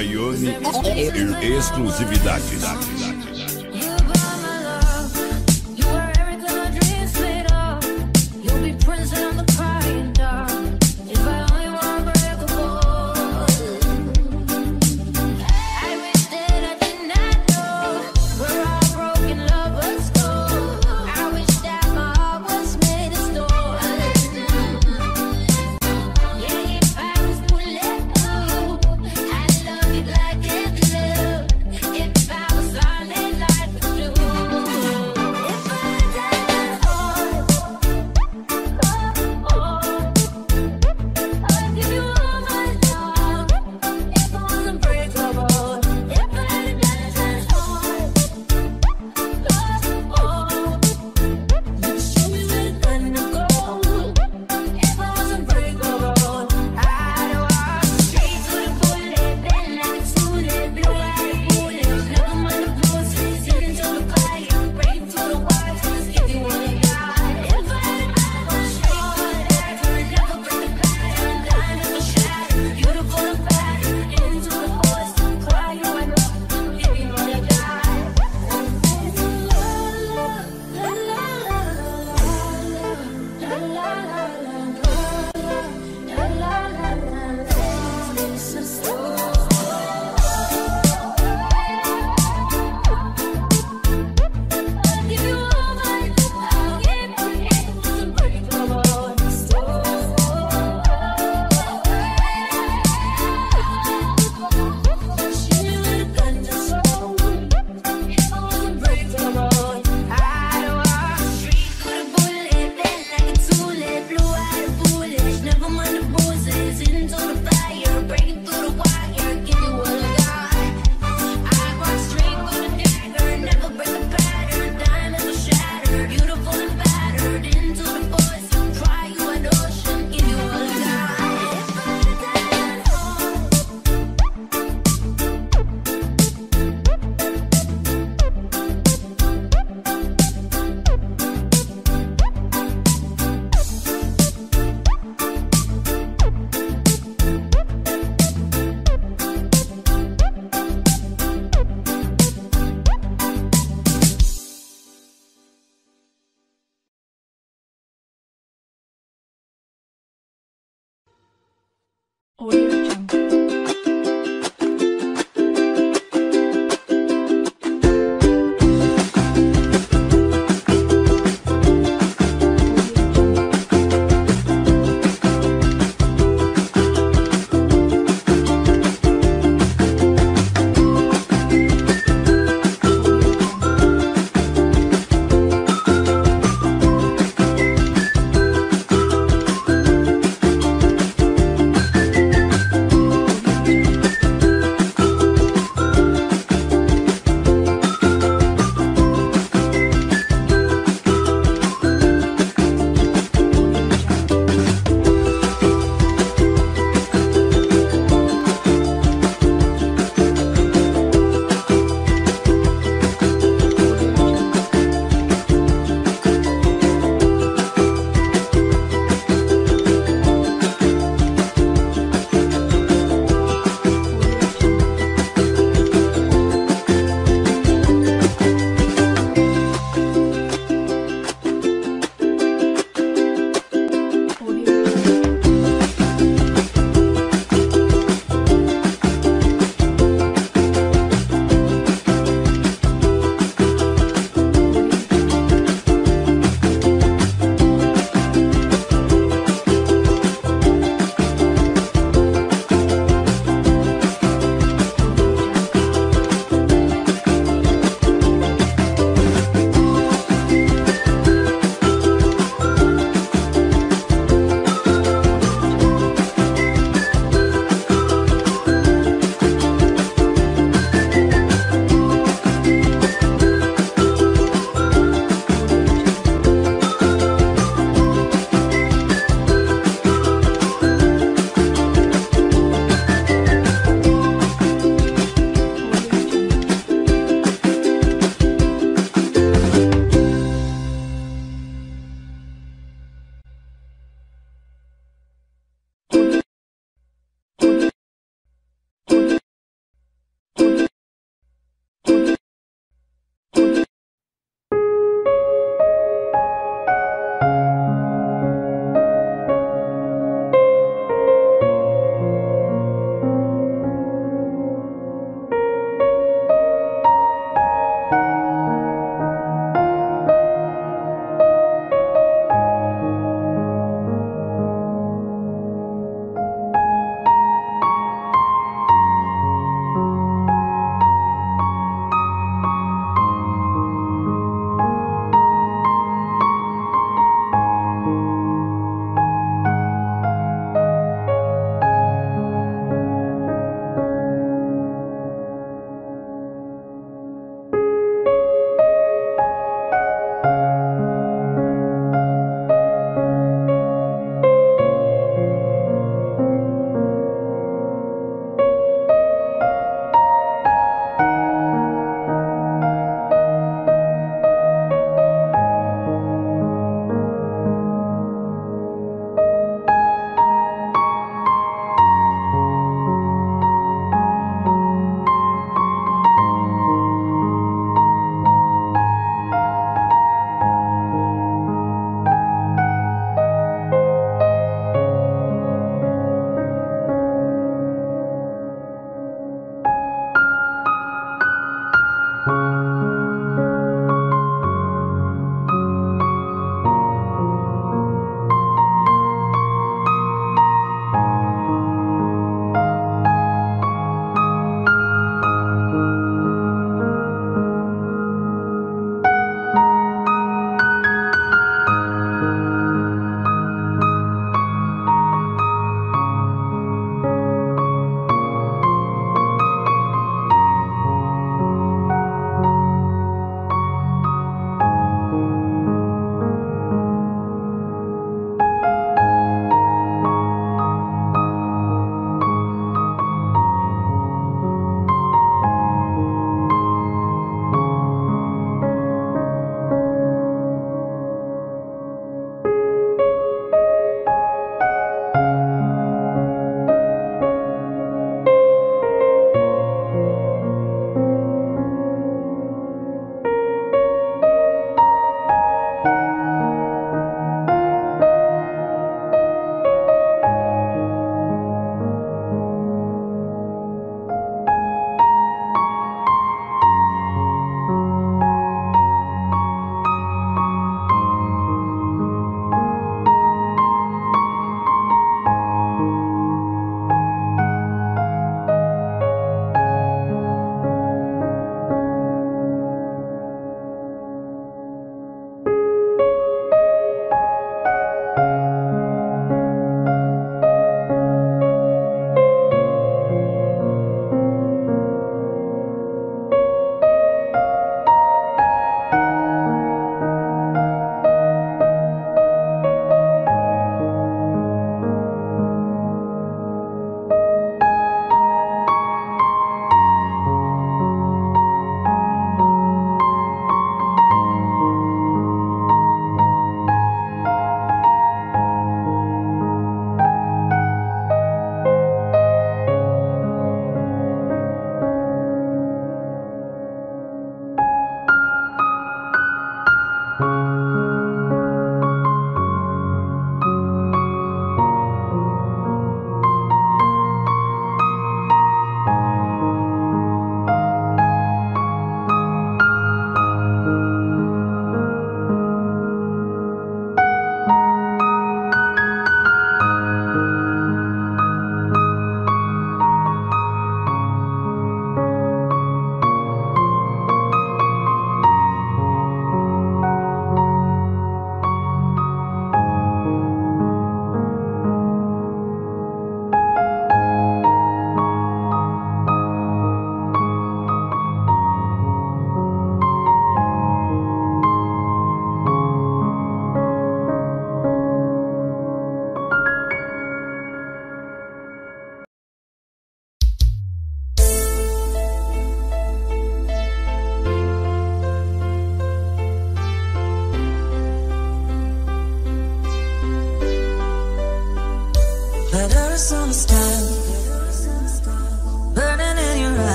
belong? Rayone exclusividade.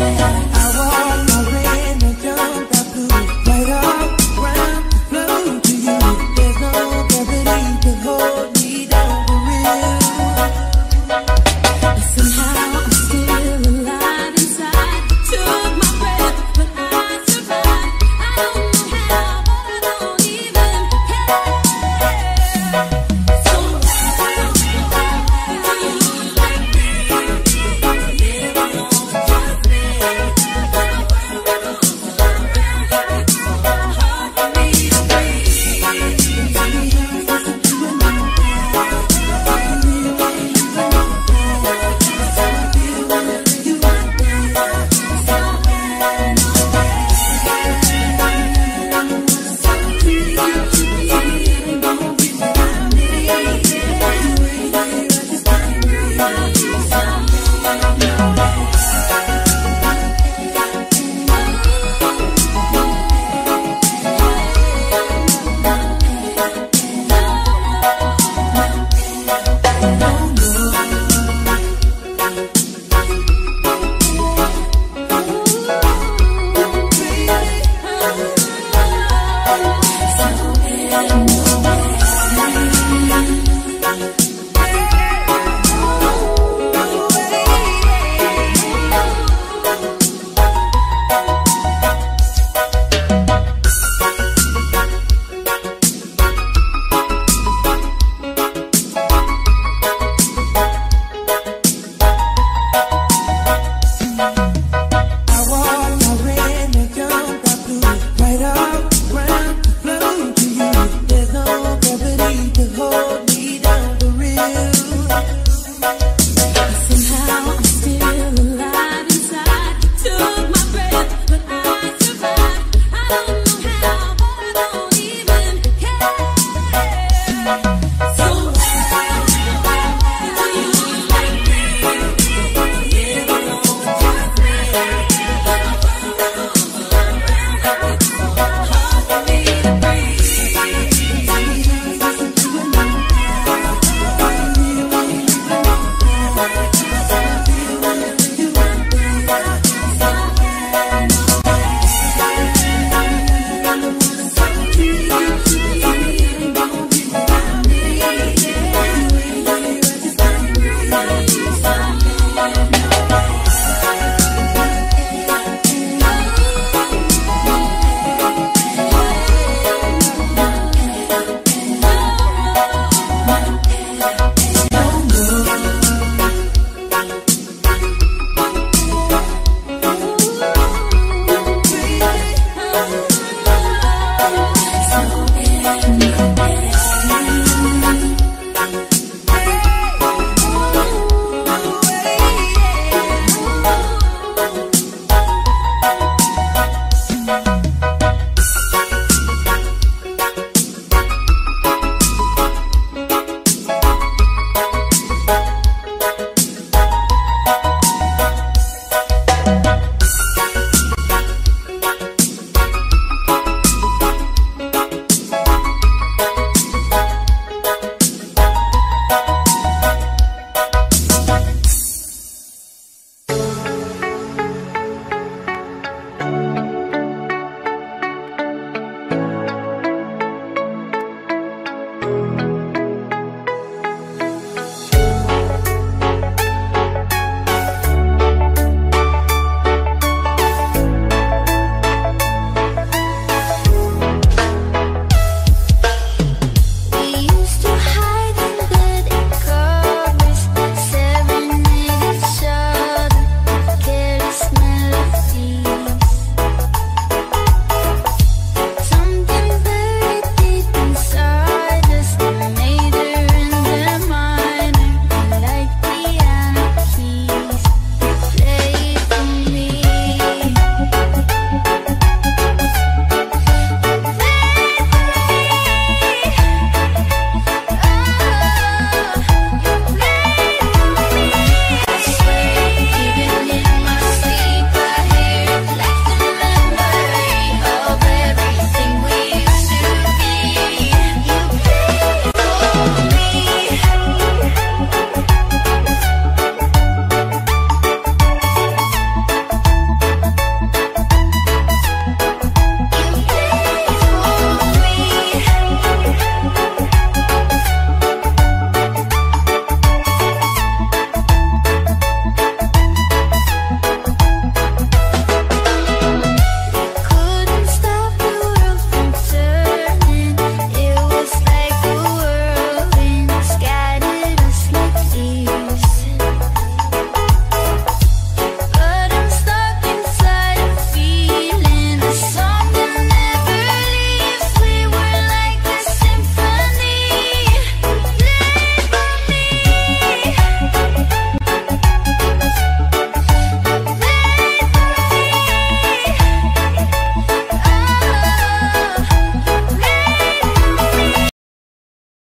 啊